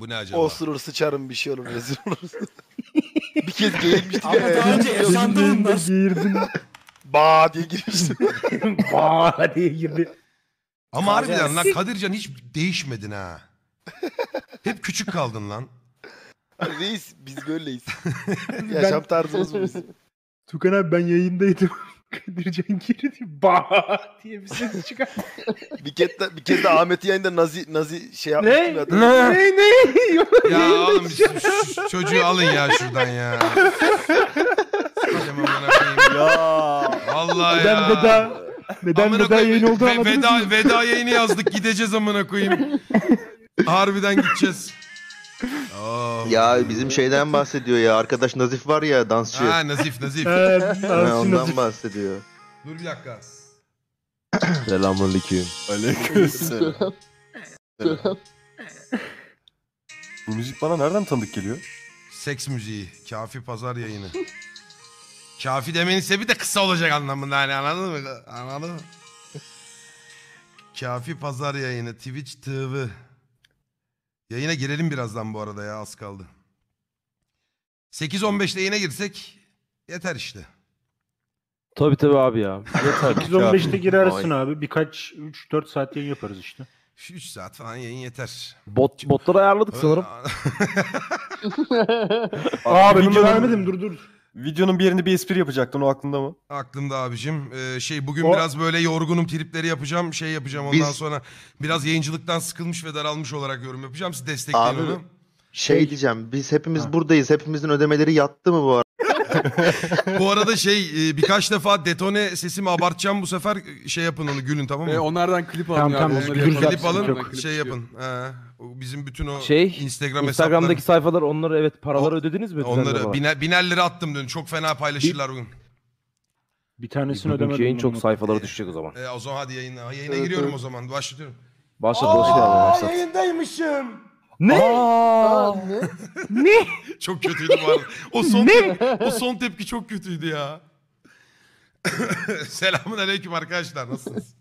Bu ne acaba? Osurur sıçarım bir şey olur rezil oluruz. bir kez geğirmiştik Ama daha önce yaşandı bunlar. Girdin. Ba diye girmiştim. Vaa diye girdi. Ama harbiden lan Kadircan hiç değişmedin ha. Hep küçük kaldın lan. Reis biz böyleyiz. Yaşam tarzımız bu bizim. Tukan abi ben yayındaydım. Kadircan girdi. Vaa diye bir ses çıkar. Bir kez de, bir kez de Ahmet yayında nazi nazi şey ne? yapmıştım ya. ne? Ne? Ya oğlum şu, çocuğu alın ya şuradan ya. Sikeceğim amına koyayım. Ya. Vallahi Neden ya. veda? Neden Amına veda koyayım, yayın oldu ve- anladınız veda, mı? veda yayını yazdık gideceğiz amına koyayım. Harbiden gideceğiz. Oh. Ya bizim şeyden bahsediyor ya. Arkadaş Nazif var ya dansçı. Ha Nazif Nazif. Evet, Ha, Nazif, ondan Nazif. bahsediyor. Dur bir dakika. Selamünaleyküm. Aleykümselam. Bu müzik bana nereden tanıdık geliyor? Seks müziği. Kafi pazar yayını. Kafi demenin sebebi de kısa olacak anlamında hani anladın mı? Anladın mı? Kafi pazar yayını. Twitch TV. Yayına girelim birazdan bu arada ya az kaldı. 8.15'te yayına girsek yeter işte. Tabii tabii abi ya. Yeter. 8-15'te girersin abi. Birkaç 3-4 saat yayın yaparız işte. Şu 3 saat falan yayın yeter. Bot botları ayarladık sanırım. Aa ben onu vermedim dur dur. Videonun bir yerinde bir espri yapacaktın o aklında mı? Aklımda abicim. Ee, şey bugün O- biraz böyle yorgunum tripleri yapacağım. Şey yapacağım ondan Biz- sonra biraz yayıncılıktan sıkılmış ve daralmış olarak yorum yapacağım. Siz destekleyin Abi, onu. Şey diyeceğim. Biz hepimiz Ha. buradayız. Hepimizin ödemeleri yattı mı bu arada? Bu arada şey e, birkaç defa detone sesimi abartacağım bu sefer e, şey yapın onu gülün tamam mı? E, onlardan klip alın Tamam, tamam, onları yapalım. Klip alın Onlardan klip şey çıkıyor. yapın. He. O bizim bütün o Şey, Instagram Instagram'daki hesapları. sayfalar onları evet paraları O- ödediniz mi? Onları biner, binerleri attım dün. Çok fena paylaşırlar bugün. Bir tanesini Bugünkü ödemedim. yayın çok sayfalara düşecek o zaman. E, o zaman hadi yayına. Yayına Evet, giriyorum evet. o zaman. Başlatıyorum. Başlat başlat abi başlat. yayındaymışım. Ne? Çok kötüydü bu arada. O son tep- o son tepki çok kötüydü ya. Selamun aleyküm arkadaşlar. Nasılsınız?